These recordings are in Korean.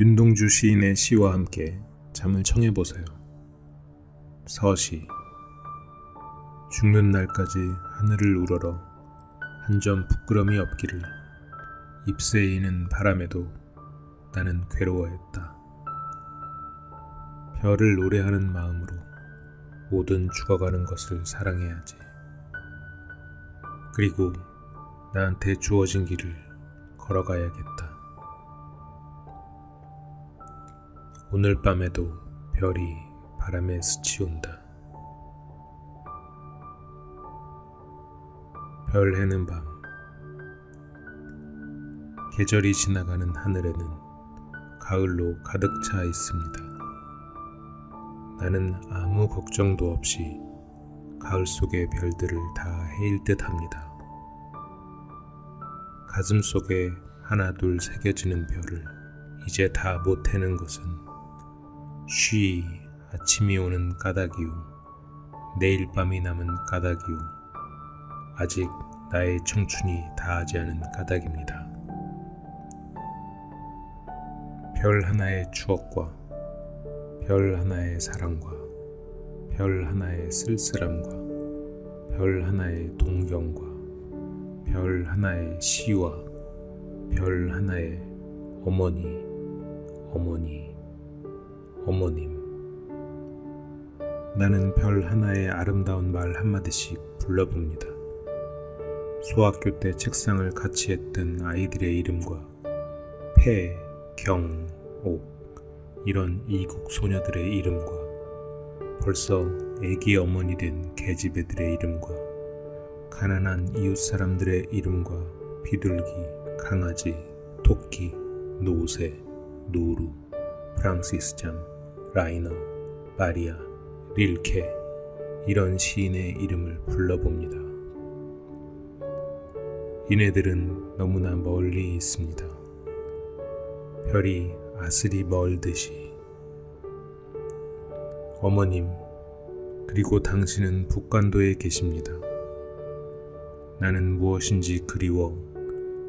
윤동주 시인의 시와 함께 잠을 청해 보세요. 서시 죽는 날까지 하늘을 우러러 한 점 부끄럼이 없기를 잎새 이는 바람에도 나는 괴로워했다. 별을 노래하는 마음으로 모든 죽어가는 것을 사랑해야지. 그리고 나한테 주어진 길을 걸어가야겠다. 오늘 밤에도 별이 바람에 스치온다. 별 해는 밤. 계절이 지나가는 하늘에는 가을로 가득 차 있습니다. 나는 아무 걱정도 없이 가을 속의 별들을 다 헤일 듯 합니다. 가슴 속에 하나 둘 새겨지는 별을 이제 다 못 해는 것은 쉬 아침이 오는 까닭이요. 내일 밤이 남은 까닭이요. 아직 나의 청춘이 다하지 않은 까닭입니다. 별 하나의 추억과 별 하나의 사랑과 별 하나의 쓸쓸함과 별 하나의 동경과 별 하나의 시와 별 하나의 어머니, 어머니, 어머님. 나는 별 하나의 아름다운 말 한마디씩 불러봅니다. 소학교 때 책상을 같이 했던 아이들의 이름과 패, 경, 옥 이런 이국 소녀들의 이름과 벌써 애기 어머니 된 계집애들의 이름과 가난한 이웃 사람들의 이름과 비둘기, 강아지, 토끼, 노새, 노루, 프랑시스 잠, 라이너, 마리아, 릴케 이런 시인의 이름을 불러봅니다. 이네들은 너무나 멀리 있습니다. 별이 아슬이 멀듯이 어머님 그리고 당신은 북간도에 계십니다. 나는 무엇인지 그리워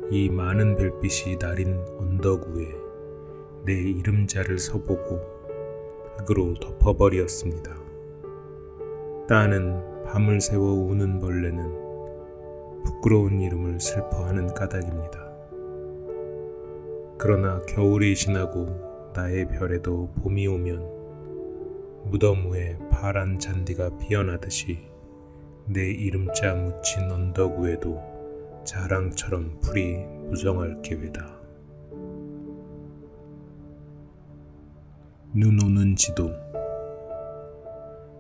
이 많은 별빛이 나린 언덕 위에 내 이름자를 서보고 흙으로 덮어버리었습니다. 따는 밤을 새워 우는 벌레는 부끄러운 이름을 슬퍼하는 까닭입니다. 그러나 겨울이 지나고 나의 별에도 봄이 오면 무덤 위에 파란 잔디가 피어나듯이 내 이름자 묻힌 언덕 위에도 자랑처럼 풀이 무성할 계획다. 눈 오는 지도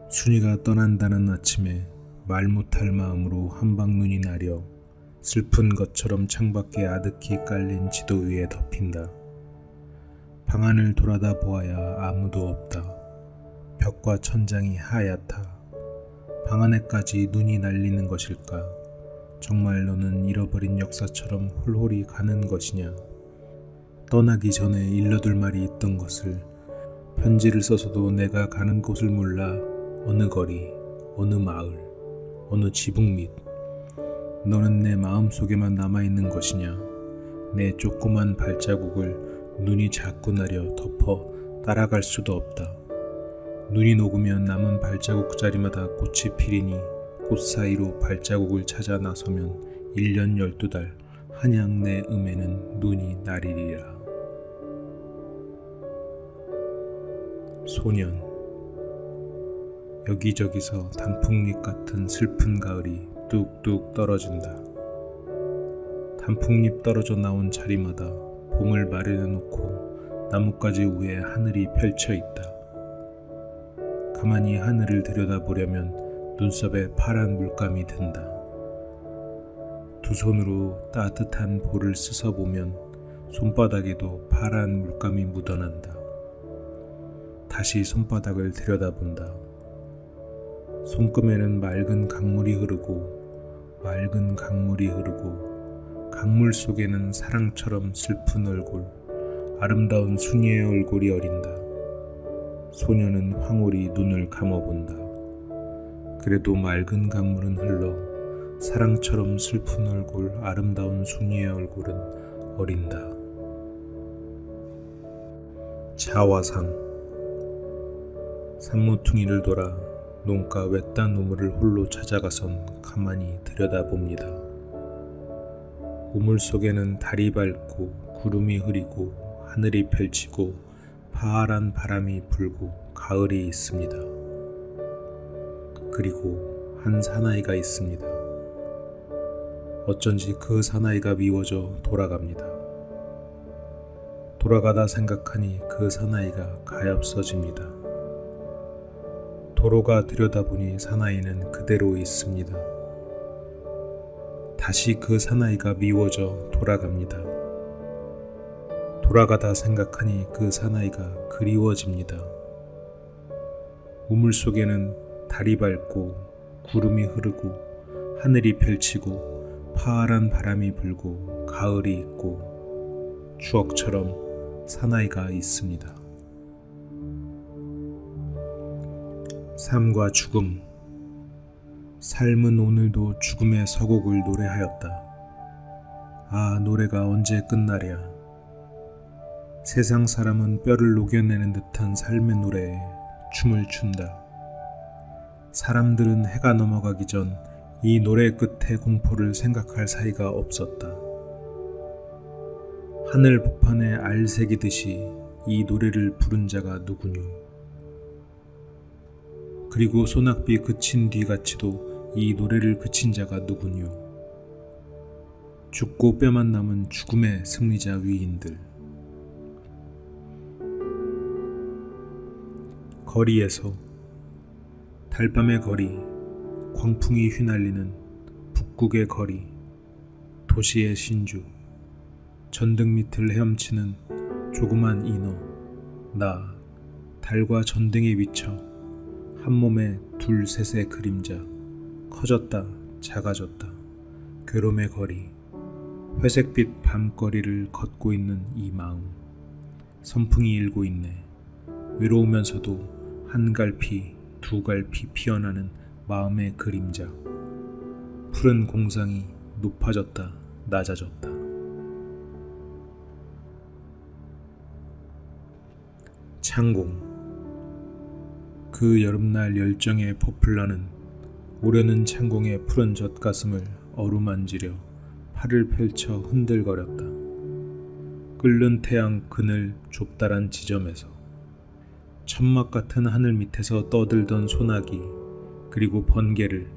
순이가 떠난다는 아침에 말 못할 마음으로 한방 눈이 나려 슬픈 것처럼 창밖에 아득히 깔린 지도 위에 덮인다. 방 안을 돌아다 보아야 아무도 없다. 벽과 천장이 하얗다. 방 안에까지 눈이 날리는 것일까? 정말 너는 잃어버린 역사처럼 홀홀히 가는 것이냐? 떠나기 전에 일러둘 말이 있던 것을 편지를 써서도 내가 가는 곳을 몰라 어느 거리, 어느 마을, 어느 지붕 밑 너는 내 마음속에만 남아있는 것이냐? 내 조그만 발자국을 눈이 자꾸 나려 덮어 따라갈 수도 없다. 눈이 녹으면 남은 발자국 자리마다 꽃이 피리니 꽃 사이로 발자국을 찾아 나서면 1년 12달 한양 내 음에는 눈이 나리리라. 소년 여기저기서 단풍잎 같은 슬픈 가을이 뚝뚝 떨어진다. 단풍잎 떨어져 나온 자리마다 봄을 마련해 놓고 나뭇가지 위에 하늘이 펼쳐 있다. 가만히 하늘을 들여다보려면 눈썹에 파란 물감이 든다. 두 손으로 따뜻한 볼을 씻어보면 손바닥에도 파란 물감이 묻어난다. 다시 손바닥을 들여다본다. 손금에는 맑은 강물이 흐르고 맑은 강물이 흐르고 강물 속에는 사랑처럼 슬픈 얼굴, 아름다운 순이의 얼굴이 어린다. 소녀는 황홀히 눈을 감아본다. 그래도 맑은 강물은 흘러 사랑처럼 슬픈 얼굴, 아름다운 순이의 얼굴은 어린다. 자화상 산모퉁이를 돌아 농가 외딴 우물을 홀로 찾아가선 가만히 들여다봅니다. 우물 속에는 달이 밝고 구름이 흐리고 하늘이 펼치고 파란 바람이 불고 가을이 있습니다. 그리고 한 사나이가 있습니다. 어쩐지 그 사나이가 미워져 돌아갑니다. 돌아가다 생각하니 그 사나이가 가엾어집니다. 도로가 들여다보니 사나이는 그대로 있습니다. 다시 그 사나이가 미워져 돌아갑니다. 돌아가다 생각하니 그 사나이가 그리워집니다. 우물 속에는 달이 밝고 구름이 흐르고 하늘이 펼치고 파란 바람이 불고 가을이 있고 추억처럼 사나이가 있습니다. 삶과 죽음. 삶은 오늘도 죽음의 서곡을 노래하였다. 아, 노래가 언제 끝나랴. 세상 사람은 뼈를 녹여내는 듯한 삶의 노래에 춤을 춘다. 사람들은 해가 넘어가기 전 이 노래 끝의 공포를 생각할 사이가 없었다. 하늘 복판에 알새기듯이 이 노래를 부른 자가 누구뇨? 그리고 소낙비 그친 뒤같이도 이 노래를 그친 자가 누구뇨? 죽고 뼈만 남은 죽음의 승리자 위인들. 거리에서 달밤의 거리, 광풍이 휘날리는 북극의 거리, 도시의 신주, 전등 밑을 헤엄치는 조그만 인어, 나, 달과 전등에 비쳐 한 몸에 둘 셋의 그림자 커졌다 작아졌다. 괴로움의 거리 회색빛 밤거리를 걷고 있는 이 마음. 선풍이 일고 있네. 외로우면서도 한 갈피 두 갈피 피어나는 마음의 그림자. 푸른 공상이 높아졌다 낮아졌다. 창공 그 여름날 열정의 포플라는 오려는 창공의 푸른 젖가슴을 어루만지려 팔을 펼쳐 흔들거렸다. 끓는 태양 그늘 좁다란 지점에서 천막 같은 하늘 밑에서 떠들던 소나기 그리고 번개를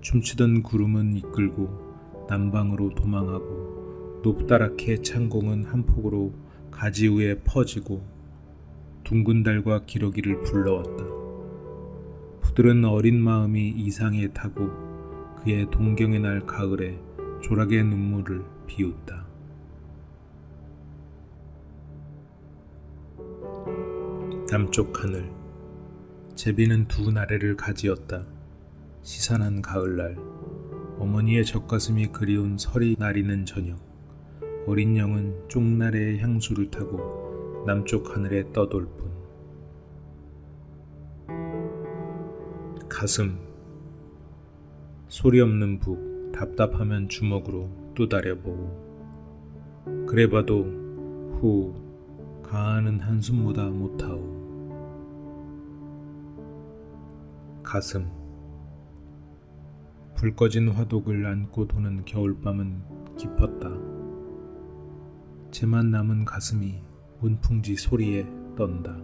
춤추던 구름은 이끌고 남방으로 도망하고 높다랗게 창공은 한 폭으로 가지 위에 퍼지고 둥근 달과 기러기를 불러왔다. 부들은 어린 마음이 이상에 타고 그의 동경의 날 가을에 조락의 눈물을 비웃다. 남쪽 하늘 제비는 두 나래를 가지었다. 시산한 가을날 어머니의 젖가슴이 그리운 설이 나리는 저녁 어린 영은 쪽나래의 향수를 타고 남쪽 하늘에 떠돌 뿐 가슴. 소리 없는 북 답답하면 주먹으로 두다려보고 그래봐도 후 가하는 한숨보다 못하오. 가슴. 불 꺼진 화독을 안고 도는 겨울밤은 깊었다. 제만 남은 가슴이 문풍지 소리에 떤다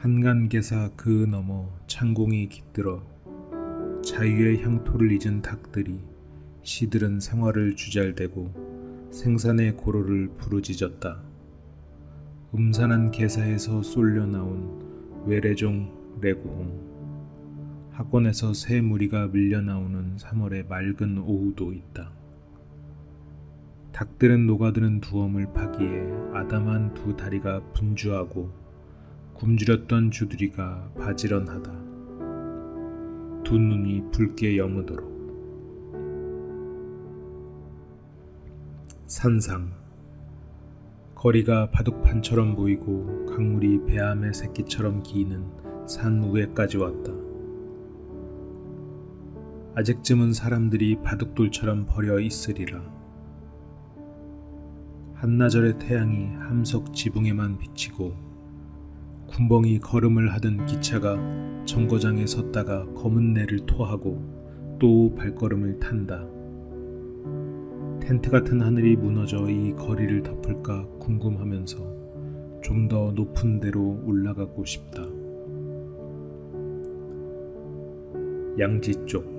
한간계사 그 너머 창공이 깃들어 자유의 향토를 잊은 닭들이 시들은 생활을 주잘대고 생산의 고로를 부르짖었다. 음산한 계사에서 쏠려 나온 외래종 레구홍 학원에서 새 무리가 밀려 나오는 3월의 맑은 오후도 있다. 닭들은 녹아드는 두엄을 파기에 아담한 두 다리가 분주하고 굶주렸던 주드리가 바지런하다. 두 눈이 붉게 여무도록. 산상 거리가 바둑판처럼 보이고 강물이 배암의 새끼처럼 기는 산 위에까지 왔다. 아직쯤은 사람들이 바둑돌처럼 버려 있으리라. 한나절의 태양이 함석 지붕에만 비치고 군벙이 걸음을 하던 기차가 정거장에 섰다가 검은 내를 토하고 또 발걸음을 탄다. 텐트 같은 하늘이 무너져 이 거리를 덮을까 궁금하면서 좀 더 높은 데로 올라가고 싶다. 양지 쪽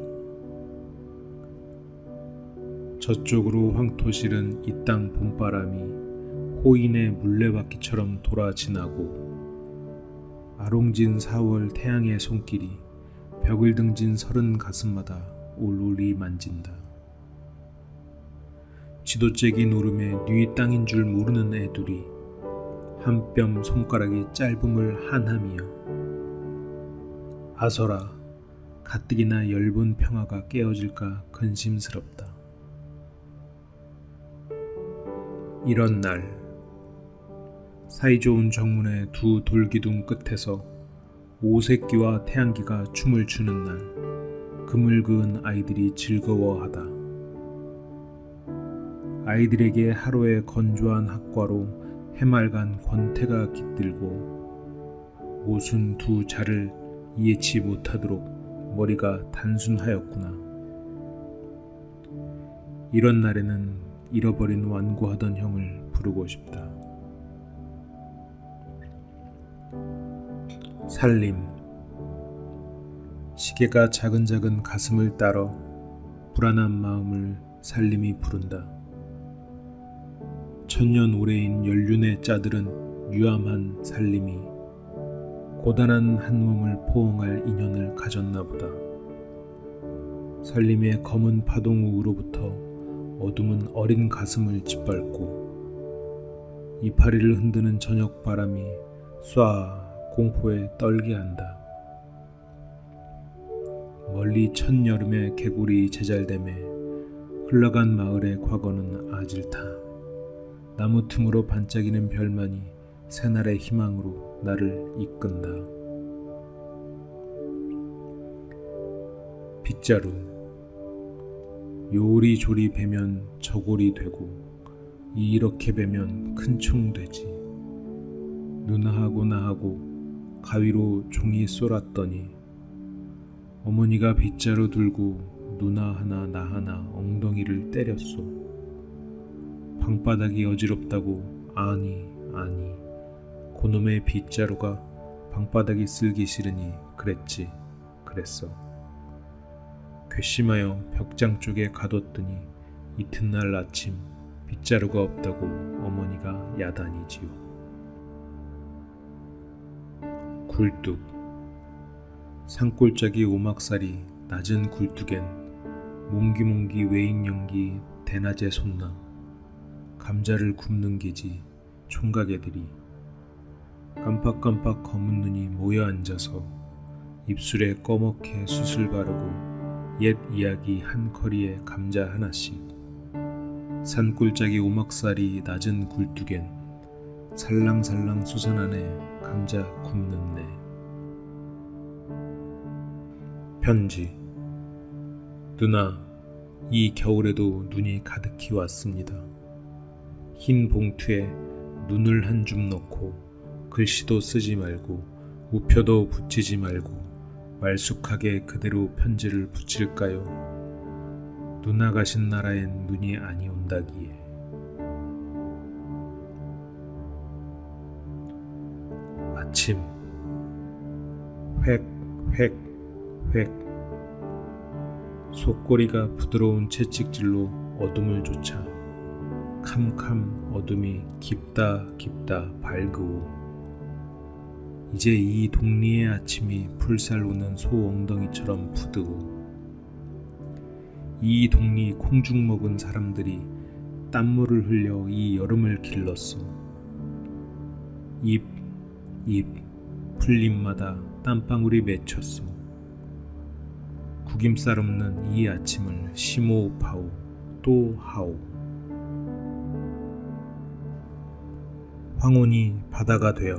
저쪽으로 황토 실은 이 땅 봄바람이 호인의 물레바퀴처럼 돌아 지나고 아롱진 4월 태양의 손길이 벽을 등진 서른 가슴마다 올올이 만진다. 지도재기 노름에 뉘 땅인 줄 모르는 애들이 한 뼘 손가락이 짧음을 한함이여 아서라 가뜩이나 엷은 평화가 깨어질까 근심스럽다. 이런 날 사이좋은 정문의 두 돌기둥 끝에서 오새끼와 태양기가 춤을 추는 날 그물 그은 아이들이 즐거워하다. 아이들에게 하루의 건조한 학과로 해맑은 권태가 깃들고 모순 두 자를 이해치 못하도록 머리가 단순하였구나. 이런 날에는 잃어버린 완고하던 형을 부르고 싶다. 살림 시계가 작은작은 가슴을 따러 불안한 마음을 살림이 부른다. 천년 오래인 연륜의 짜들은 유암한 살림이 고단한 한 몸을 포옹할 인연을 가졌나 보다. 살림의 검은 파동 우로부터 어둠은 어린 가슴을 짓밟고 이파리를 흔드는 저녁 바람이 쏴 공포에 떨게 한다. 멀리 첫여름의 개구리 제잘됨에 흘러간 마을의 과거는 아질타. 나무 틈으로 반짝이는 별만이 새날의 희망으로 나를 이끈다. 빗자루 요리조리 베면 저골이 되고 이렇게 베면 큰 총 되지. 누나하고 나하고 가위로 종이 쏠았더니 어머니가 빗자루 들고 누나 하나 나 하나 엉덩이를 때렸소. 방바닥이 어지럽다고 아니 아니 고놈의 빗자루가 방바닥이 쓸기 싫으니 그랬지 그랬어. 괘씸하여 벽장 쪽에 가뒀더니 이튿날 아침 빗자루가 없다고 어머니가 야단이지요. 굴뚝. 산골짜기 오막살이 낮은 굴뚝엔 몽기몽기 외인 연기 대낮에 손나 감자를 굽는 게지 총각애들이 깜빡깜빡 검은 눈이 모여 앉아서 입술에 꺼멓게 수술 바르고 옛 이야기 한 커리에 감자 하나씩. 산골짜기 오막살이 낮은 굴뚝엔 살랑살랑 솟아나네 감자 굽는네 편지 누나 이 겨울에도 눈이 가득히 왔습니다. 흰 봉투에 눈을 한 줌 넣고 글씨도 쓰지 말고 우표도 붙이지 말고 말쑥하게 그대로 편지를 붙일까요? 누나 가신 나라엔 눈이 아니 온다기에 아침. 획, 획, 획. 속꼬리가 부드러운 채찍질로 어둠을 쫓아 캄캄 어둠이 깊다 깊다 밝으오. 이제 이 동리의 아침이 풀살 오는 소 엉덩이처럼 부드고 이 동리 콩죽 먹은 사람들이 땀물을 흘려 이 여름을 길렀어 입 입 풀림마다 땀방울이 맺혔소. 구김살 없는 이 아침을 심호흡하오 또 하오. 황혼이 바다가 되어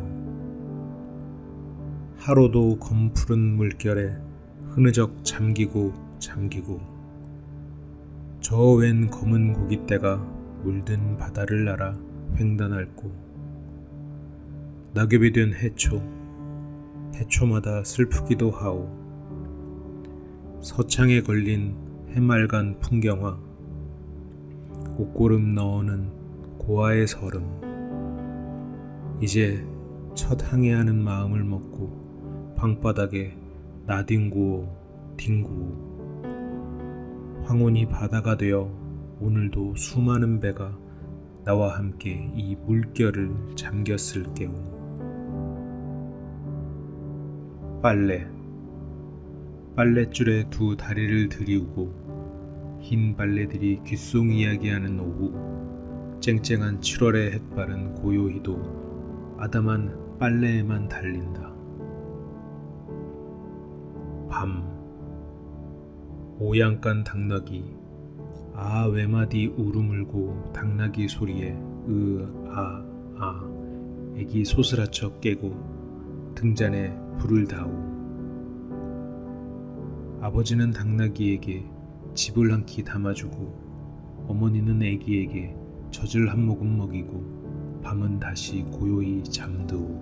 하루도 검푸른 물결에 흐느적 잠기고 잠기고 저 웬 검은 고깃대가 물든 바다를 날아 횡단할고 낙엽이 된 해초 해초마다 슬프기도 하오. 서창에 걸린 해맑은 풍경화 옷고름 넣어는 고아의 설음 이제 첫 항해하는 마음을 먹고 방바닥에 나뒹구오 뒹구오 황혼이 바다가 되어 오늘도 수많은 배가 나와 함께 이 물결을 잠겼을 게오 빨래. 빨랫줄에 두 다리를 들이우고 흰 빨래들이 귓속 이야기하는 오후 쨍쨍한 7월의 햇발은 고요히도 아담한 빨래에만 달린다. 밤. 오양간 당나귀 아 외마디 우르물고 당나귀 소리에 으아아 아, 애기 소스라쳐 깨고 등잔에 불을 다오 아버지는 당나귀에게 집을 한 끼 담아주고 어머니는 애기에게 젖을 한 모금 먹이고 밤은 다시 고요히 잠드오.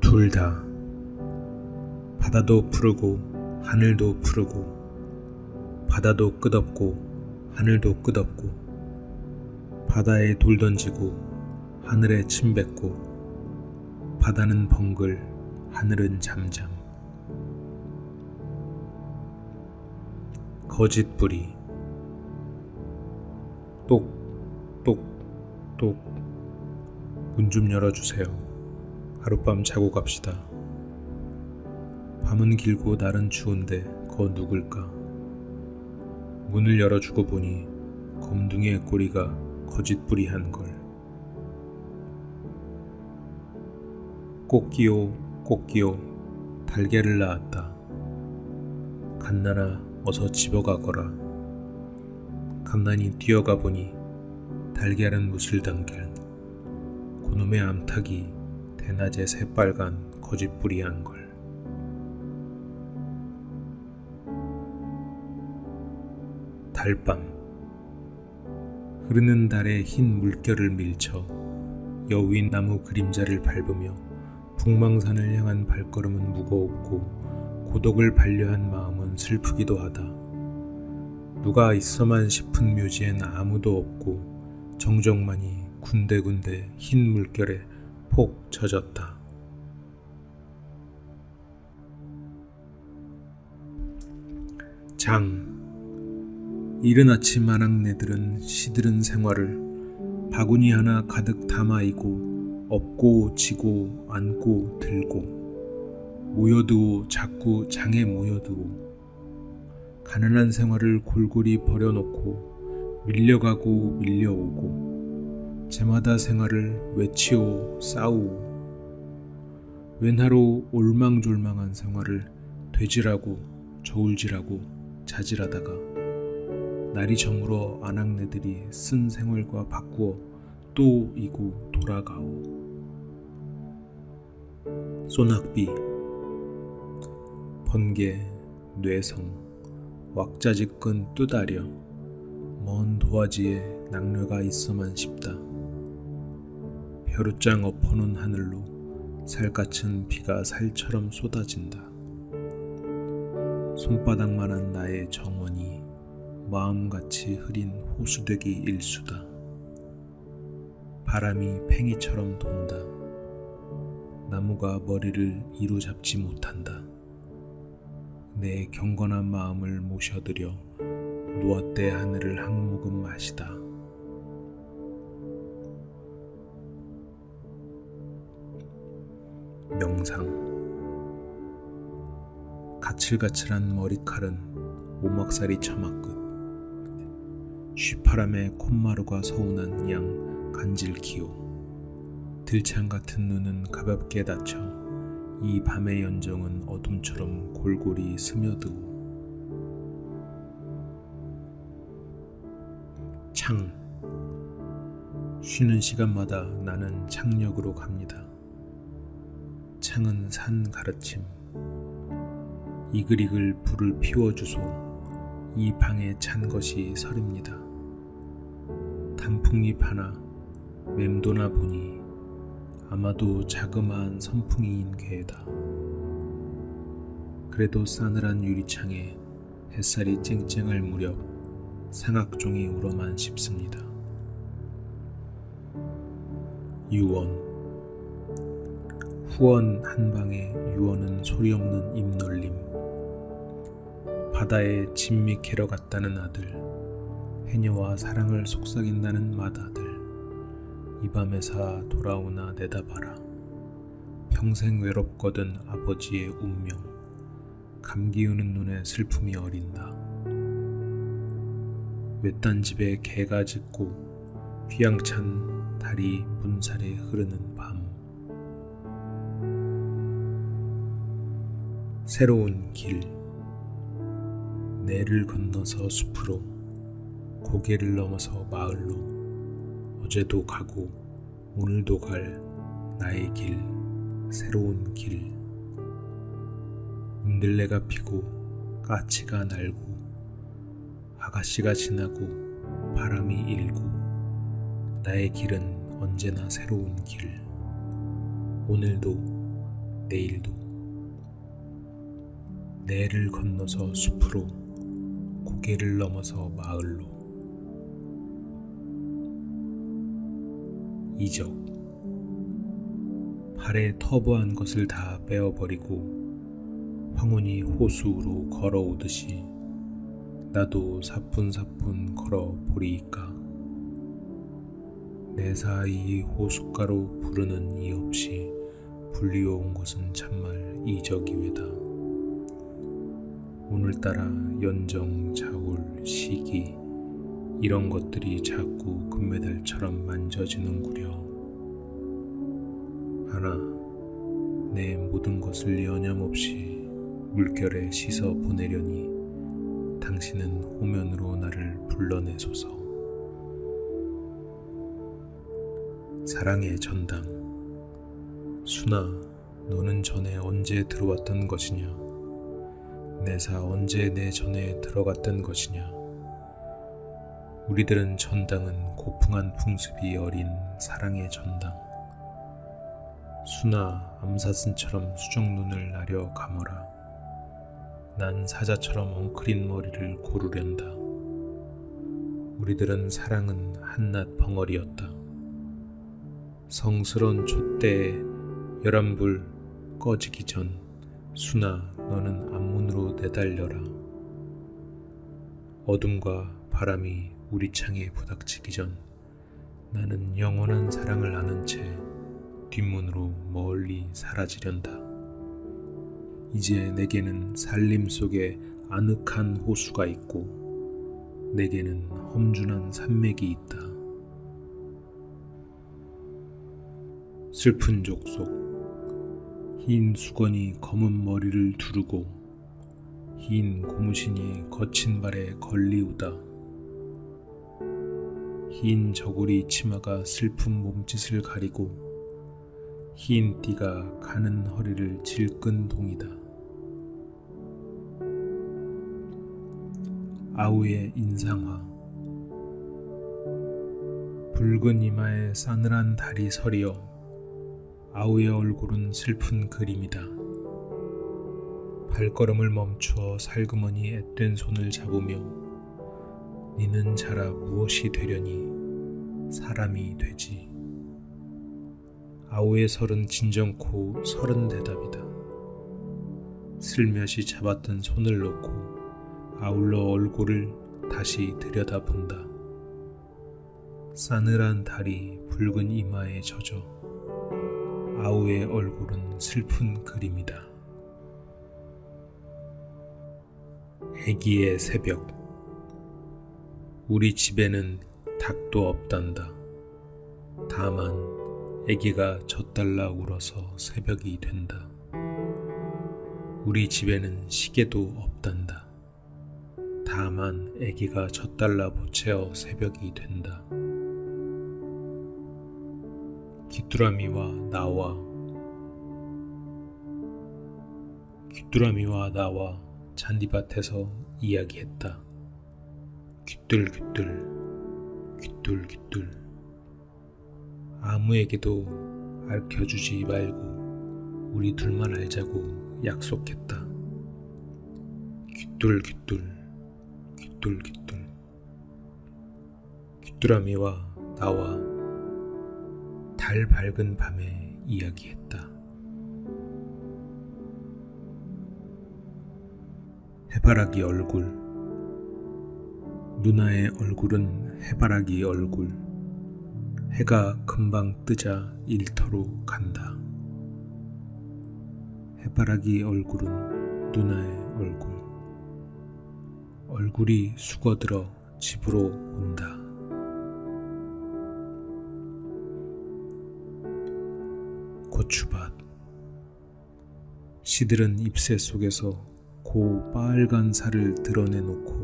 둘 다 바다도 푸르고 하늘도 푸르고 바다도 끝없고 하늘도 끝없고 바다에 돌 던지고 하늘에 침 뱉고 바다는 벙글 하늘은 잠잠 거짓부리 똑 똑 똑 문 좀 열어주세요. 하룻밤 자고 갑시다. 밤은 길고 날은 추운데 거 누굴까? 문을 열어주고 보니 검둥이의 꼬리가 거짓부리한 걸. 꽃기요 꽃기요 달걀을 낳았다. 갓나나 어서 집어가거라. 감난이 뛰어가 보니 달걀은 무슬단결 고놈의 암탉이 대낮에 새빨간 거짓부리한 걸. 달밤 흐르는 달의 흰 물결을 밀쳐 여윈 나무 그림자를 밟으며 북망산을 향한 발걸음은 무거웠고 고독을 반려한 마음은 슬프기도 하다. 누가 있어만 싶은 묘지엔 아무도 없고 정적만이 군데군데 흰 물결에 폭 젖었다. 장 이른 아침 아낙네들은 시들은 생활을 바구니 하나 가득 담아이고 업고 지고 앉고 들고 모여두고 자꾸 장에 모여두고 가난한 생활을 골골이 버려놓고 밀려가고 밀려오고 제마다 생활을 외치오 싸우오 웬하로 올망졸망한 생활을 되지라고 저울질하고 자질하다가 날이 저물어 아낙네들이 쓴 생활과 바꾸어 또 이고 돌아가오 소낙비 번개, 뇌성, 왁자지끈 뚜다려 먼 도화지에 낙뢰가 있어만 싶다. 벼루장 엎어놓은 하늘로 살갗은 비가 살처럼 쏟아진다. 손바닥만한 나의 정원이 마음같이 흐린 호수되기 일수다. 바람이 팽이처럼 돈다. 나무가 머리를 이루잡지 못한다. 내 경건한 마음을 모셔드려 누웠대 하늘을 한 모금 마시다. 명상 가칠가칠한 머리칼은 오막살이 처막끝 쉬파람에 콧마루가 서운한 양 간질기오 들창 같은 눈은 가볍게 닫혀 이 밤의 연정은 어둠처럼 골골이 스며들고 창 쉬는 시간마다 나는 창역으로 갑니다. 창은 산 가르침 이글이글 불을 피워주소 이 방에 찬 것이 설입니다. 단풍잎 하나 맴도나 보니 아마도 자그마한 선풍이인 괴다. 그래도 싸늘한 유리창에 햇살이 쨍쨍할 무렵 상악종이 울어만 싶습니다. 유언 후원 한 방에 유언은 소리 없는 입놀림 바다에 진미 캐러 갔다는 아들 해녀와 사랑을 속삭인다는 맏아들 이 밤에 사 돌아오나 내다봐라. 평생 외롭거든 아버지의 운명. 감기 우는 눈에 슬픔이 어린다. 외딴 집에 개가 짖고 휘황찬 달이 문살에 흐르는 밤. 새로운 길. 내를 건너서 숲으로 고개를 넘어서 마을로 어제도 가고 오늘도 갈 나의 길 새로운 길. 민들레가 피고 까치가 날고 아가씨가 지나고 바람이 일고 나의 길은 언제나 새로운 길. 오늘도 내일도. 내를 건너서 숲으로 고개를 넘어서 마을로 이적. 발에 터부한 것을 다 빼어버리고 황혼이 호수로 걸어오듯이 나도 사뿐사뿐 걸어보리이까? 내 사이 호숫가로 부르는 이 없이 불리워온 것은 참말 이적이외다. 오늘따라 연정, 자울, 시기 이런 것들이 자꾸 금메달처럼 만져지는구려. 하나, 내 모든 것을 여념없이 물결에 씻어 보내려니 당신은 호면으로 나를 불러내소서. 사랑의 전당. 수나, 너는 전에 언제 들어왔던 것이냐? 내사 언제 내 전에 들어갔던 것이냐. 우리들은 전당은 고풍한 풍습이 어린 사랑의 전당. 수나 암사슴처럼 수정 눈을 나려 감어라. 난 사자처럼 엉클인 머리를 고르련다. 우리들은 사랑은 한낱 벙어리였다. 성스런 촛대에 열한불 꺼지기 전 수나 너는 앞문으로 내달려라. 어둠과 바람이 우리 창에 부닥치기 전 나는 영원한 사랑을 아는 채 뒷문으로 멀리 사라지련다. 이제 내게는 살림 속에 아늑한 호수가 있고 내게는 험준한 산맥이 있다. 슬픈 족속 흰 수건이 검은 머리를 두르고 흰 고무신이 거친 발에 걸리우다. 흰 저고리 치마가 슬픈 몸짓을 가리고 흰 띠가 가는 허리를 질끈 동이다. 아우의 인상화 붉은 이마에 싸늘한 달이 서리어 아우의 얼굴은 슬픈 그림이다. 발걸음을 멈추어 살그머니 앳된 손을 잡으며 니는 자라 무엇이 되려니 사람이 되지. 아우의 설은 진정코 설은 대답이다. 슬며시 잡았던 손을 놓고 아울러 얼굴을 다시 들여다본다. 싸늘한 달이 붉은 이마에 젖어 아우의 얼굴은 슬픈 그림이다. 애기의 새벽 우리 집에는 닭도 없단다. 다만 애기가 젖달라 울어서 새벽이 된다. 우리 집에는 시계도 없단다. 다만 애기가 젖달라 보채어 새벽이 된다. 귀뚜라미와 나와 귀뚜라미와 나와 잔디밭에서 이야기했다. 귀뚤귀뚤, 귀뚤귀뚤. 아무에게도 알켜주지 말고 우리 둘만 알자고 약속했다. 귀뚤귀뚤, 귀뚤귀뚤. 귀뚜라미와 나와 달 밝은 밤에 이야기했다. 해바라기 얼굴 누나의 얼굴은 해바라기 얼굴 해가 금방 뜨자 일터로 간다. 해바라기 얼굴은 누나의 얼굴 얼굴이 수거들어 집으로 온다. 고추밭 시들은 잎새 속에서 고 빨간 살을 드러내놓고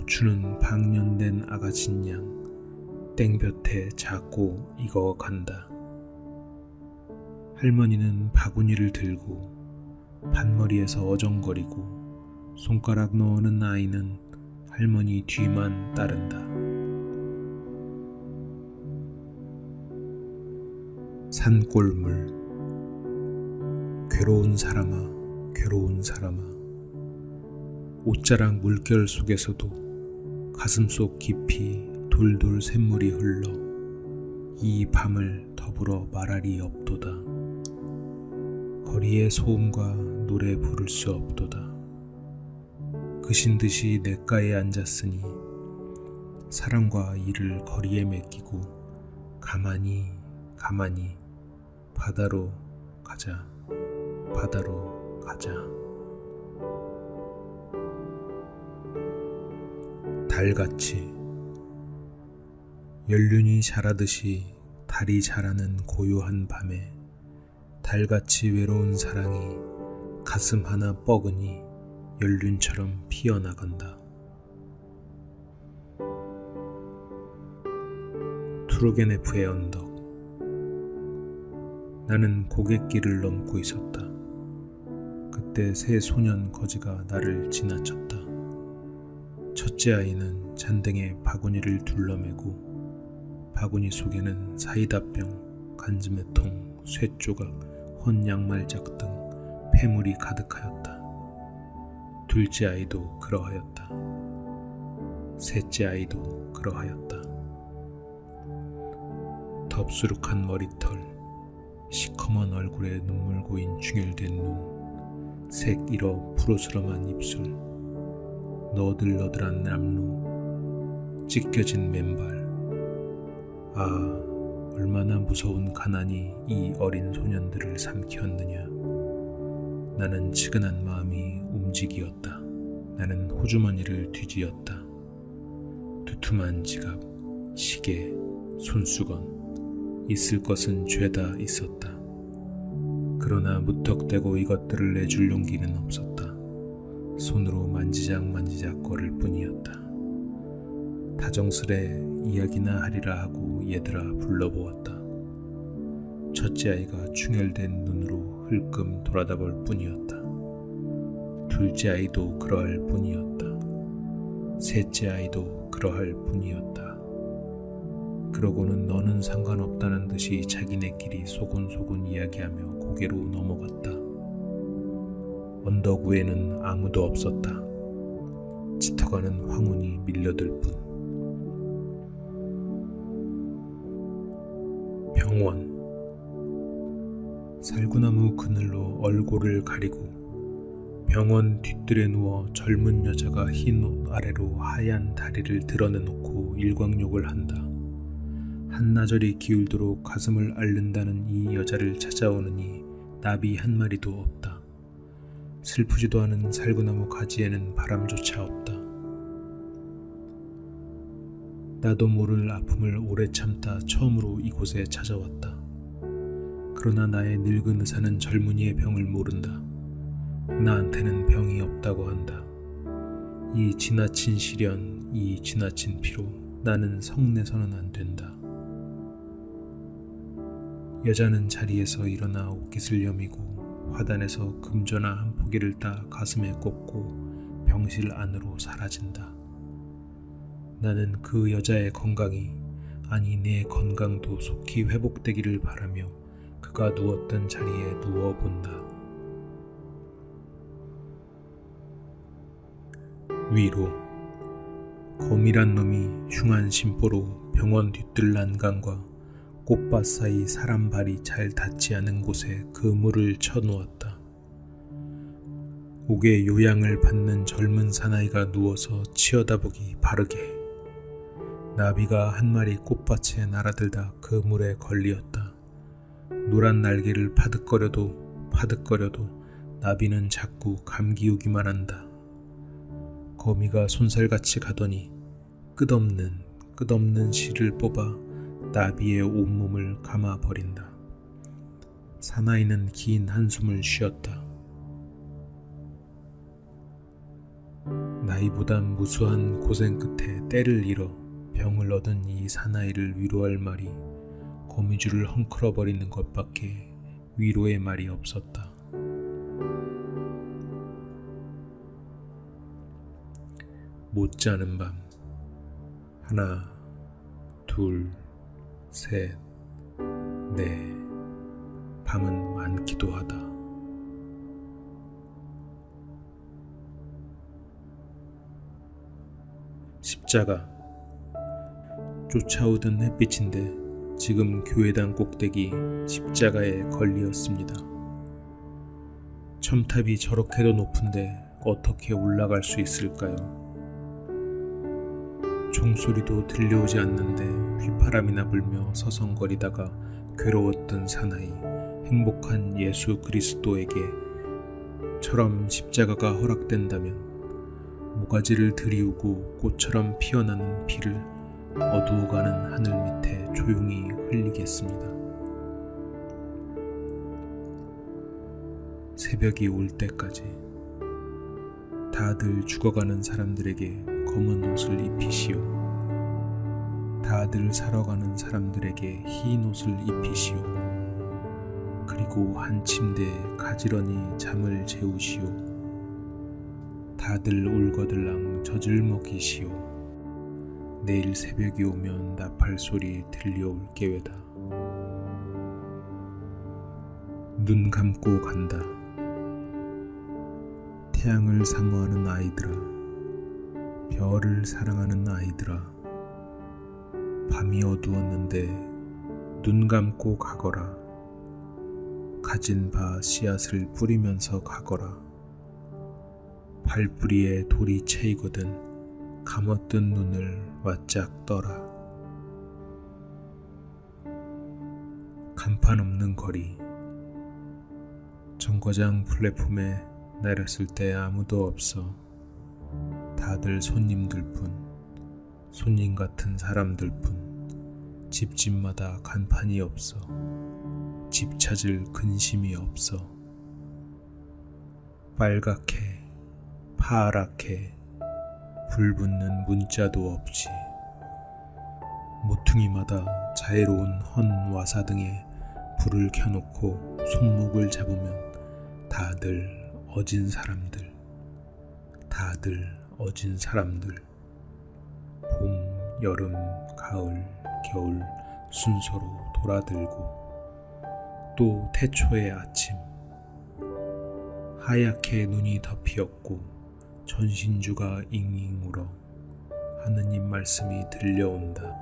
고추는 방년된 아가진 양 땡볕에 작고 익어간다. 할머니는 바구니를 들고 반머리에서 어정거리고 손가락 넣는 아이는 할머니 뒤만 따른다. 산골물 괴로운 사람아 괴로운 사람아, 옷자락 물결 속에서도 가슴 속 깊이 돌돌 샘물이 흘러 이 밤을 더불어 말하리 없도다. 거리의 소음과 노래 부를 수 없도다. 그신 듯이 냇가에 앉았으니 사랑과 일을 거리에 맡기고 가만히 가만히 바다로 가자 바다로 가자. 달같이 연륜이 자라듯이 달이 자라는 고요한 밤에 달같이 외로운 사랑이 가슴 하나 뻐근히 연륜처럼 피어나간다. 투르게네프의 언덕 나는 고갯길을 넘고 있었다. 그때 새 소년 거지가 나를 지나쳤다. 첫째 아이는 잔등에 바구니를 둘러매고 바구니 속에는 사이다병, 간지매통, 쇠조각, 헌 양말작 등 폐물이 가득하였다. 둘째 아이도 그러하였다. 셋째 아이도 그러하였다. 덥수룩한 머리털, 시커먼 얼굴에 눈물 고인 중열된 눈, 색 잃어 푸르스름한 입술, 너들너들한 남루, 찢겨진 맨발. 아, 얼마나 무서운 가난이 이 어린 소년들을 삼키었느냐. 나는 치근한 마음이 움직이었다. 나는 호주머니를 뒤지었다. 두툼한 지갑, 시계, 손수건, 있을 것은 죄다 있었다. 그러나 무턱대고 이것들을 내줄 용기는 없었다. 손으로 만지작 만지작 거릴 뿐이었다. 다정스레 이야기나 하리라 하고 얘들아 불러보았다. 첫째 아이가 충혈된 눈으로 흘끔 돌아다 볼 뿐이었다. 둘째 아이도 그러할 뿐이었다. 셋째 아이도 그러할 뿐이었다. 그러고는 너는 상관없다는 듯이 자기네끼리 소곤소곤 이야기하며 고개로 넘어갔다. 언덕 위에는 아무도 없었다. 짙어가는 황혼이 밀려들 뿐. 병원. 살구나무 그늘로 얼굴을 가리고 병원 뒤뜰에 누워 젊은 여자가 흰 옷 아래로 하얀 다리를 드러내놓고 일광욕을 한다. 한나절이 기울도록 가슴을 앓는다는 이 여자를 찾아오느니 나비 한 마리도 없다. 슬프지도 않은 살구나무 가지에는 바람조차 없다. 나도 모를 아픔을 오래 참다 처음으로 이곳에 찾아왔다. 그러나 나의 늙은 의사는 젊은이의 병을 모른다. 나한테는 병이 없다고 한다. 이 지나친 시련, 이 지나친 피로 나는 성내서는 안 된다. 여자는 자리에서 일어나 옷깃을 여미고 화단에서 금전화 한 폭이 고개를 따 가슴에 꽂고 병실 안으로 사라진다. 나는 그 여자의 건강이 아니 내 건강도 속히 회복되기를 바라며 그가 누웠던 자리에 누워 본다. 위로 거미란 놈이 흉한 심보로 병원 뒤뜰 난간과 꽃밭 사이 사람 발이 잘 닿지 않은 곳에 그물을 쳐놓았다. 옥의 요양을 받는 젊은 사나이가 누워서 치어다보기 바르게 나비가 한 마리 꽃밭에 날아들다 그 물에 걸리었다. 노란 날개를 파득거려도 파득거려도 나비는 자꾸 감기우기만 한다. 거미가 손살같이 가더니 끝없는 끝없는 실을 뽑아 나비의 온몸을 감아버린다. 사나이는 긴 한숨을 쉬었다. 나이보단 무수한 고생 끝에 때를 잃어 병을 얻은 이 사나이를 위로할 말이 거미줄을 헝클어버리는 것밖에 위로의 말이 없었다. 못 자는 밤 하나 둘셋넷 밤은 많기도 하다. 십자가 쫓아오던 햇빛인데 지금 교회당 꼭대기 십자가에 걸리었습니다. 첨탑이 저렇게도 높은데 어떻게 올라갈 수 있을까요? 종소리도 들려오지 않는데 휘파람이나 불며 서성거리다가 괴로웠던 사나이 행복한 예수 그리스도에게 처럼 십자가가 허락된다면 모가지를 들이우고 꽃처럼 피어나는 피를 어두워가는 하늘 밑에 조용히 흘리겠습니다. 새벽이 올 때까지 다들 죽어가는 사람들에게 검은 옷을 입히시오. 다들 살아가는 사람들에게 흰 옷을 입히시오. 그리고 한 침대에 가지런히 잠을 재우시오. 다들 울거들랑 젖을 먹이시오. 내일 새벽이 오면 나팔 소리 들려올 게외다. 눈 감고 간다. 태양을 사모하는 아이들아, 별을 사랑하는 아이들아, 밤이 어두웠는데 눈 감고 가거라. 가진 바 씨앗을 뿌리면서 가거라. 발뿌리에 돌이 채이거든 감았던 눈을 바짝 떠라. 간판 없는 거리. 정거장 플랫폼에 내렸을 때 아무도 없어. 다들 손님들 뿐, 손님 같은 사람들 뿐, 집집마다 간판이 없어. 집 찾을 근심이 없어. 빨갛게, 파랗게, 불붙는 문자도 없지. 모퉁이마다 자애로운 헌 와사 등에 불을 켜놓고 손목을 잡으면 다들 어진 사람들, 다들 어진 사람들. 봄, 여름, 가을, 겨울 순서로 돌아들고 또 태초의 아침 하얗게 눈이 덮이었고 전신주가 잉잉 울어 하느님 말씀이 들려온다.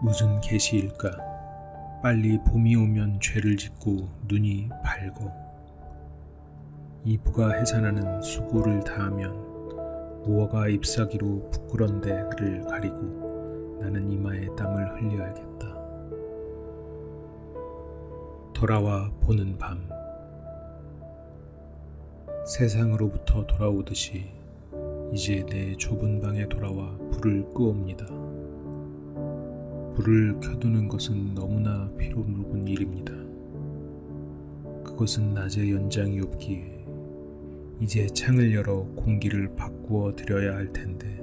무슨 계시일까? 빨리 봄이 오면 죄를 짓고 눈이 밝어. 이부가 해산하는 수고를 다하면 무어가 잎사귀로 부끄런 데를 가리고 나는 이마에 땀을 흘려야겠다. 돌아와 보는 밤. 세상으로부터 돌아오듯이 이제 내 좁은 방에 돌아와 불을 끄옵니다. 불을 켜두는 것은 너무나 피로 묵은 일입니다. 그것은 낮의 연장이 없기에 이제 창을 열어 공기를 바꾸어 드려야 할 텐데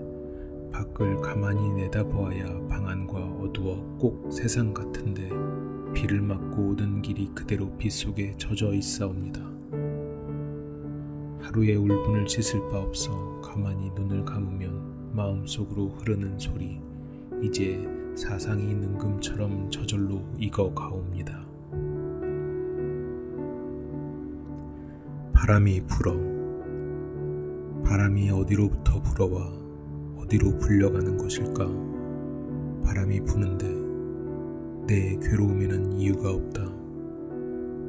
밖을 가만히 내다보아야 방 안과 어두워 꼭 세상 같은데 비를 맞고 오던 길이 그대로 빛 속에 젖어 있사옵니다. 하루의 울분을 씻을 바 없어 가만히 눈을 감으면 마음속으로 흐르는 소리 이제 사상이 능금처럼 저절로 익어가옵니다. 바람이 불어 바람이 어디로부터 불어와 어디로 불려가는 것일까? 바람이 부는데 내 괴로움에는 이유가 없다.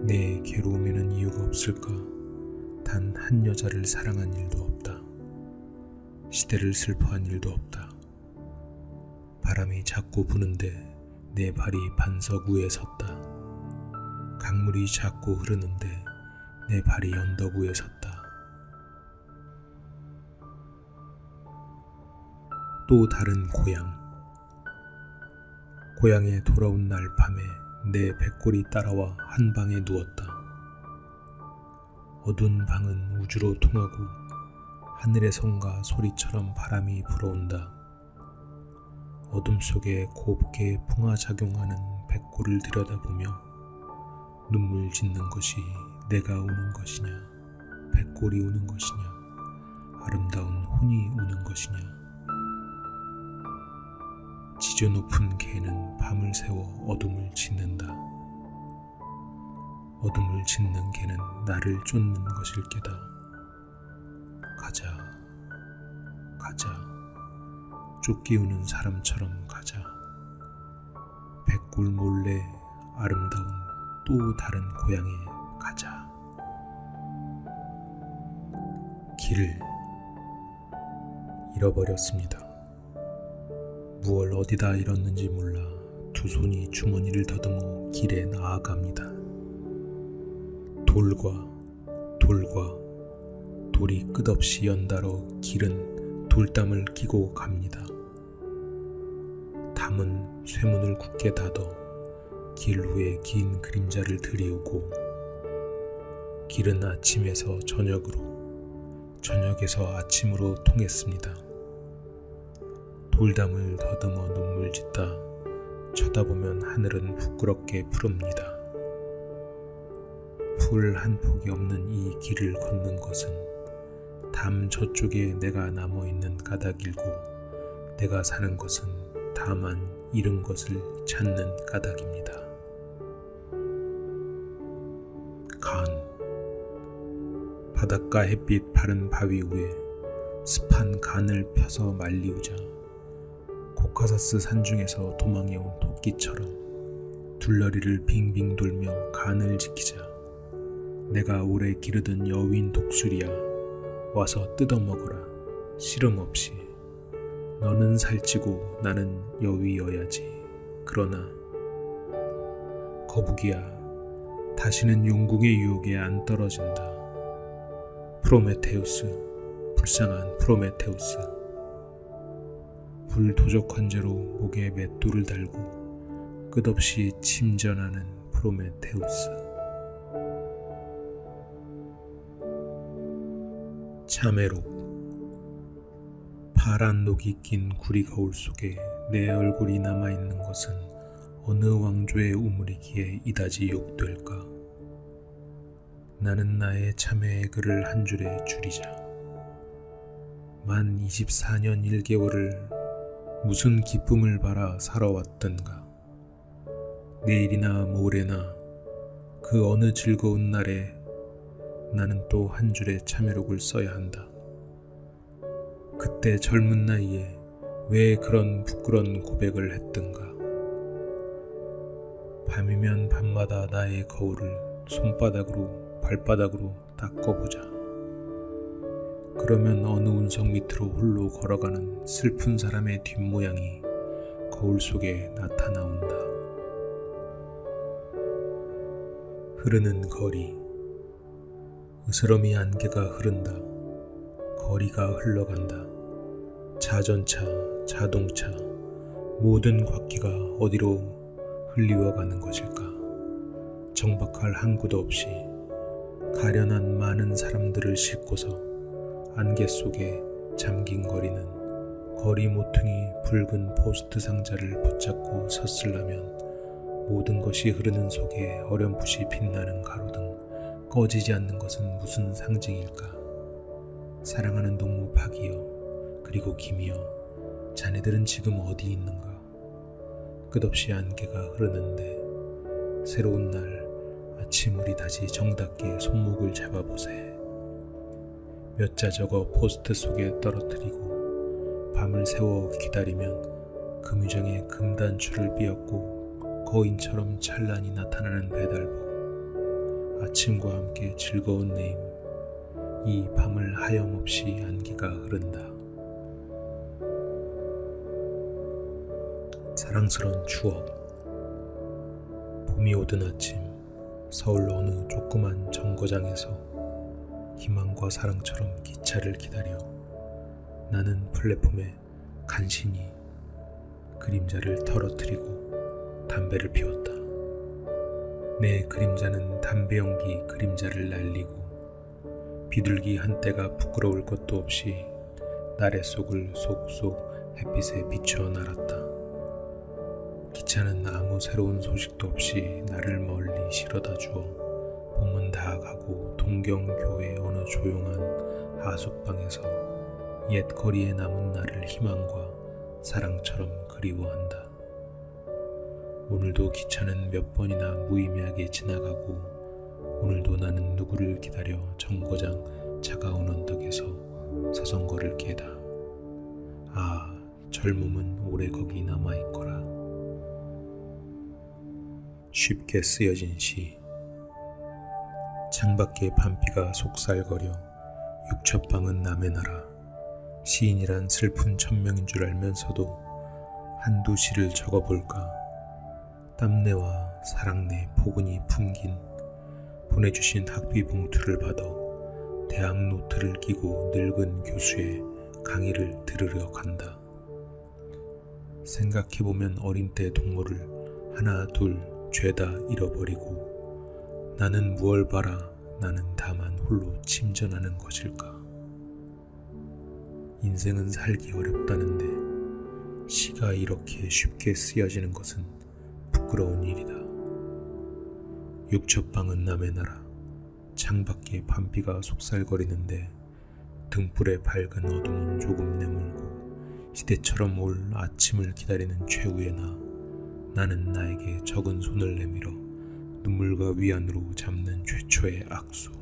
내 괴로움에는 이유가 없을까? 단 한 여자를 사랑한 일도 없다. 시대를 슬퍼한 일도 없다. 바람이 자꾸 부는데 내 발이 반석 위에 섰다. 강물이 자꾸 흐르는데 내 발이 언덕 위에 섰다. 또 다른 고향. 고향에 돌아온 날 밤에 내 백골이 따라와 한 방에 누웠다. 어두운 방은 우주로 통하고 하늘의 성과 소리처럼 바람이 불어온다. 어둠 속에 곱게 풍화작용하는 백골을 들여다보며 눈물 짓는 것이 내가 우는 것이냐, 백골이 우는 것이냐, 아름다운 혼이 우는 것이냐. 지저 높은 개는 밤을 새워 어둠을 짓는다. 어둠을 짓는 개는 나를 쫓는 것일 게다. 가자, 가자. 쫓기우는 사람처럼 가자. 백골 몰래 아름다운 또 다른 고향에 가자. 길을 잃어버렸습니다. 무얼 어디다 잃었는지 몰라 두 손이 주머니를 더듬어 길에 나아갑니다. 돌과 돌과 돌이 끝없이 연달아 길은 돌담을 끼고 갑니다. 담은 쇠문을 굳게 닫어 길 후에 긴 그림자를 들이우고 길은 아침에서 저녁으로 저녁에서 아침으로 통했습니다. 돌담을 더듬어 눈물 짓다 쳐다보면 하늘은 부끄럽게 푸릅니다. 풀 한 폭이 없는 이 길을 걷는 것은 담 저쪽에 내가 남아 있는 까닭이고 내가 사는 것은 다만 잃은 것을 찾는 까닭입니다. 간 바닷가 햇빛 바른 바위 위에 습한 간을 펴서 말리우자 코카사스 산중에서 도망해온 토끼처럼 둘러리를 빙빙 돌며 간을 지키자 내가 오래 기르던 여윈 독수리야 와서 뜯어먹어라. 씨름 없이. 너는 살찌고 나는 여위여야지. 그러나 거북이야 다시는 용궁의 유혹에 안 떨어진다. 프로메테우스 불쌍한 프로메테우스. 불도적 환자로 목에 맷돌을 달고 끝없이 침전하는 프로메테우스. 참외록 파란 녹이 낀 구리 거울 속에 내 얼굴이 남아있는 것은 어느 왕조의 우물이기에 이다지 욕될까? 나는 나의 참외의 글을 한 줄에 줄이자. 만 24년 1개월을 무슨 기쁨을 바라 살아왔던가. 내일이나 모레나 그 어느 즐거운 날에 나는 또 한 줄의 참여록을 써야 한다. 그때 젊은 나이에 왜 그런 부끄러운 고백을 했던가. 밤이면 밤마다 나의 거울을 손바닥으로 발바닥으로 닦아보자. 그러면 어느 운석 밑으로 홀로 걸어가는 슬픈 사람의 뒷모양이 거울 속에 나타나온다. 흐르는 거리. 으스러미 안개가 흐른다. 거리가 흘러간다. 자전차, 자동차, 모든 곽기가 어디로 흘리워 가는 것일까? 정박할 항구도 없이 가련한 많은 사람들을 싣고서 안개 속에 잠긴 거리는 거리 모퉁이 붉은 포스트 상자를 붙잡고 섰을라면 모든 것이 흐르는 속에 어렴풋이 빛나는 가로등 꺼지지 않는 것은 무슨 상징일까? 사랑하는 동무 박이여 그리고 김이여 자네들은 지금 어디 있는가? 끝없이 안개가 흐르는데 새로운 날 아침 우리 다시 정답게 손목을 잡아보세. 몇자 적어 포스트 속에 떨어뜨리고 밤을 새워 기다리면 금유정에 금단추를 삐었고 거인처럼 찬란히 나타나는 배달부 아침과 함께 즐거운 내임 이 밤을 하염없이 안개가 흐른다. 사랑스런 추억 봄이 오던 아침 서울 어느 조그만 정거장에서 희망과 사랑처럼 기차를 기다려 나는 플랫폼에 간신히 그림자를 털어뜨리고 담배를 피웠다. 내 그림자는 담배 연기 그림자를 날리고 비둘기 한때가 부끄러울 것도 없이 나래 속을 속속 햇빛에 비추어 날았다. 기차는 아무 새로운 소식도 없이 나를 멀리 실어다 주어 봄은 다 가고 동경교회 어느 조용한 하숙방에서 옛 거리에 남은 나를 희망과 사랑처럼 그리워한다. 오늘도 기차는 몇 번이나 무의미하게 지나가고 오늘도 나는 누구를 기다려 정거장 차가운 언덕에서 서성거릴 게다. 아, 젊음은 오래 거기 남아있거라. 쉽게 쓰여진 시. 창밖에 밤비가 속살거려 육첩방은 남의 나라. 시인이란 슬픈 천명인 줄 알면서도 한두 시를 적어볼까. 땀내와 사랑내 포근히 품긴 보내주신 학비 봉투를 받아 대학 노트를 끼고 늙은 교수의 강의를 들으려 간다. 생각해보면 어린 때 동물을 하나 둘 죄다 잃어버리고 나는 무얼 바라 나는 다만 홀로 침전하는 것일까. 인생은 살기 어렵다는데 시가 이렇게 쉽게 쓰여지는 것은 부끄러운 일이다. 육첩방은 남의 나라. 창밖에 밤비가 속살거리는데 등불의 밝은 어둠은 조금 내물고 시대처럼 올 아침을 기다리는 최후의 나. 나는 나에게 적은 손을 내밀어 눈물과 위안으로 잡는 최초의 악수.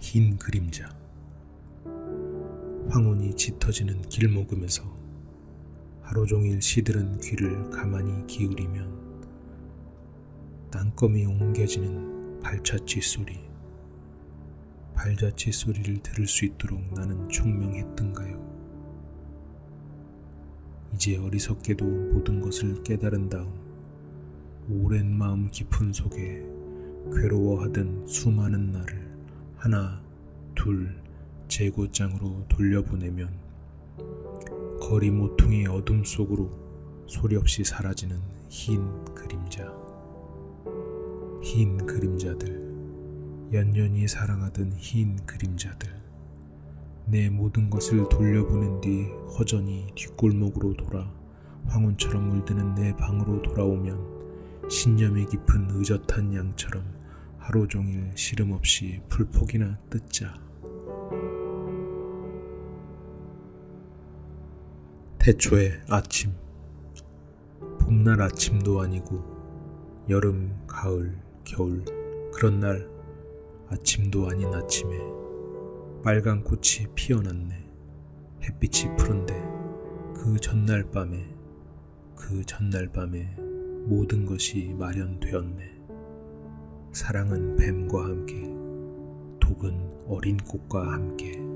흰 그림자. 황혼이 짙어지는 길목음에서 하루 종일 시들은 귀를 가만히 기울이면 땅거미 옮겨지는 발자취 소리, 발자취 소리를 들을 수 있도록 나는 총명했던가요? 이제 어리석게도 모든 것을 깨달은 다음 오랜 마음 깊은 속에 괴로워하던 수많은 날을 하나, 둘, 재고장으로 돌려보내면 거리 모퉁이 어둠 속으로 소리 없이 사라지는 흰 그림자. 흰 그림자들, 연년이 사랑하던 흰 그림자들. 내 모든 것을 돌려보낸 뒤 허전히 뒷골목으로 돌아 황혼처럼 물드는 내 방으로 돌아오면 신념이 깊은 의젓한 양처럼 하루 종일 시름 없이 풀폭이나 뜯자. 태초의 아침. 봄날 아침도 아니고 여름, 가을, 겨울 그런 날 아침도 아닌 아침에 빨간 꽃이 피어났네. 햇빛이 푸른데 그 전날 밤에 그 전날 밤에 모든 것이 마련되었네. 사랑은 뱀과 함께 독은 어린 꽃과 함께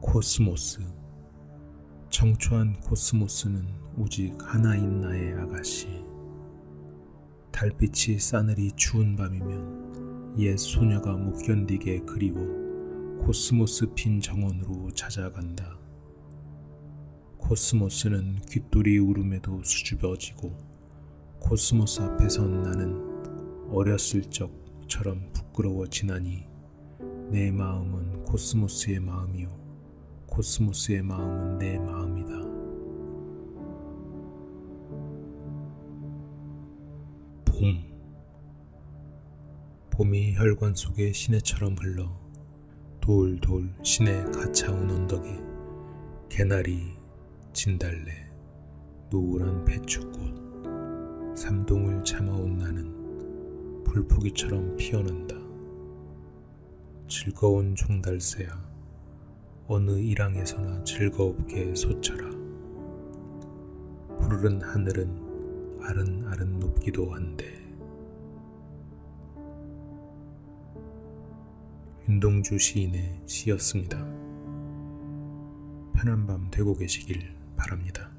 코스모스. 청초한 코스모스는 오직 하나인 나의 아가씨. 달빛이 싸늘히 추운 밤이면 옛 소녀가 못 견디게 그리워 코스모스 핀 정원으로 찾아간다. 코스모스는 귀또리 울음에도 수줍어지고 코스모스 앞에 선 나는 어렸을 적처럼 부끄러워지나니 내 마음은 코스모스의 마음이요 코스모스의 마음은 내 마음이다. 봄이 혈관 속에 시내처럼 흘러 돌돌 시내 가차운 언덕에 개나리, 진달래, 노란 배추꽃, 삼동을 참아온 나는 불포기처럼 피어난다. 즐거운 종달새야 어느 일항에서나 즐겁게 솟쳐라. 푸르른 하늘은 아른아른 높기도 한데 윤동주 시인의 시였습니다. 편한 밤 되고 계시길 바랍니다.